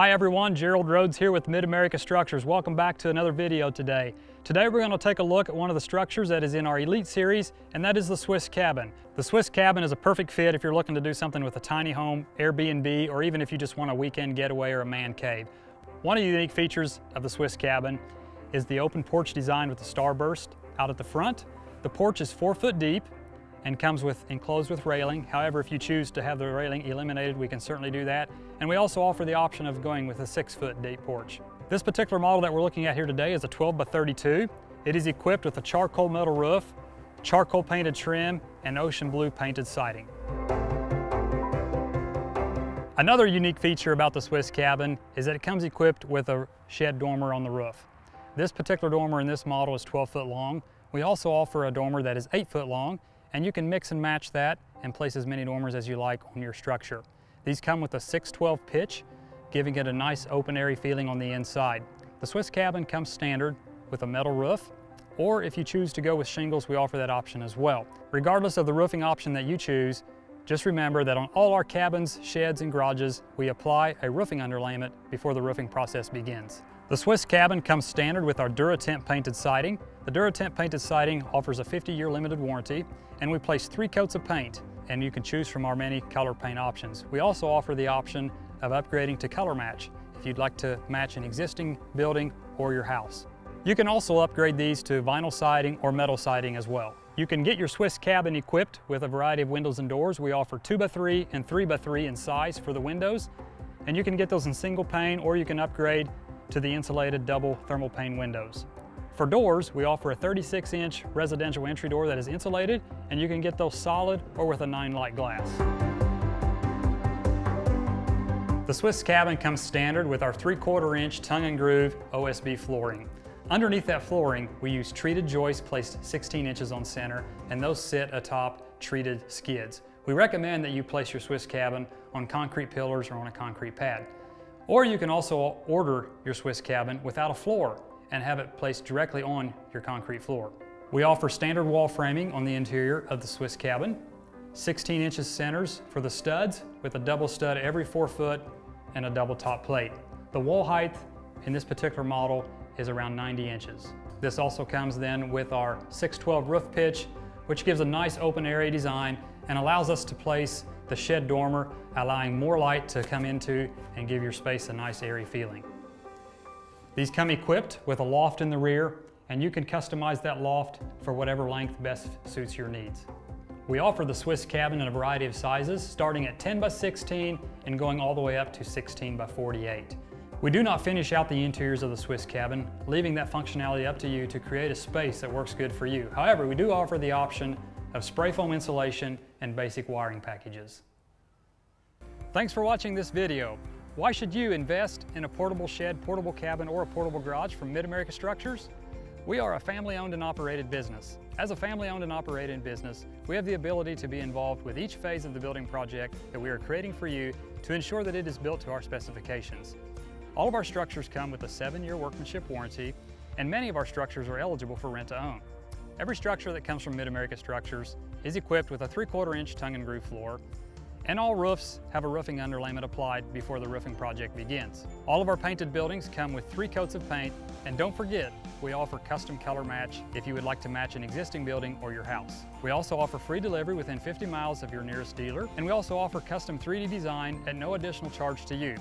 Hi everyone, Gerald Rhodes here with Mid-America Structures. Welcome back to another video today. Today we're going to take a look at one of the structures that is in our Elite Series, and that is the Swiss Cabin. The Swiss Cabin is a perfect fit if you're looking to do something with a tiny home, Airbnb, or even if you just want a weekend getaway or a man cave. One of the unique features of the Swiss Cabin is the open porch design with the starburst out at the front. The porch is four foot deep and comes with enclosed with railing. However, if you choose to have the railing eliminated, we can certainly do that. And we also offer the option of going with a six foot deep porch. This particular model that we're looking at here today is a 12 by 32. It is equipped with a charcoal metal roof, charcoal painted trim, and ocean blue painted siding. Another unique feature about the Swiss cabin is that it comes equipped with a shed dormer on the roof. This particular dormer in this model is 12 foot long. We also offer a dormer that is 8 foot long and you can mix and match that and place as many dormers as you like on your structure. These come with a 612 pitch, giving it a nice open airy feeling on the inside. The Swiss cabin comes standard with a metal roof, or if you choose to go with shingles, we offer that option as well. Regardless of the roofing option that you choose, just remember that on all our cabins, sheds, and garages, we apply a roofing underlayment before the roofing process begins. The Swiss cabin comes standard with our DuraTemp painted siding. The DuraTemp painted siding offers a 50-year limited warranty, and we place three coats of paint, and you can choose from our many color paint options. We also offer the option of upgrading to color match if you'd like to match an existing building or your house. You can also upgrade these to vinyl siding or metal siding as well. You can get your Swiss cabin equipped with a variety of windows and doors. We offer 2x3 and 3x3 in size for the windows, and you can get those in single pane or you can upgrade to the insulated double thermal pane windows. For doors, we offer a 36 inch residential entry door that is insulated and you can get those solid or with a nine light glass. The Swiss cabin comes standard with our 3 quarter inch tongue and groove OSB flooring. Underneath that flooring, we use treated joists placed 16 inches on center and those sit atop treated skids. We recommend that you place your Swiss cabin on concrete pillars or on a concrete pad. Or you can also order your Swiss cabin without a floor and have it placed directly on your concrete floor. We offer standard wall framing on the interior of the Swiss cabin, 16 inches centers for the studs with a double stud every four foot and a double top plate. The wall height in this particular model is around 90 inches. This also comes then with our 612 roof pitch, which gives a nice open area design and allows us to place the shed dormer, allowing more light to come into and give your space a nice airy feeling. These come equipped with a loft in the rear, and you can customize that loft for whatever length best suits your needs. We offer the Swiss cabin in a variety of sizes, starting at 10 by 16 and going all the way up to 16 by 48. We do not finish out the interiors of the Swiss cabin, leaving that functionality up to you to create a space that works good for you. However, we do offer the option of spray foam insulation and basic wiring packages. Thanks for watching this video. Why should you invest in a portable shed, portable cabin, or a portable garage from Mid-America Structures? We are a family-owned and operated business. As a family-owned and operated business, we have the ability to be involved with each phase of the building project that we are creating for you to ensure that it is built to our specifications. All of our structures come with a seven-year workmanship warranty, and many of our structures are eligible for rent-to-own. Every structure that comes from Mid-America Structures is equipped with a 3 quarter inch tongue and groove floor, and all roofs have a roofing underlayment applied before the roofing project begins. All of our painted buildings come with three coats of paint, and don't forget, we offer custom color match if you would like to match an existing building or your house. We also offer free delivery within 50 miles of your nearest dealer, and we also offer custom 3D design at no additional charge to you.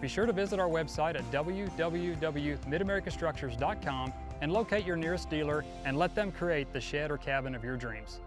Be sure to visit our website at www.midamericastructures.com and locate your nearest dealer and let them create the shed or cabin of your dreams.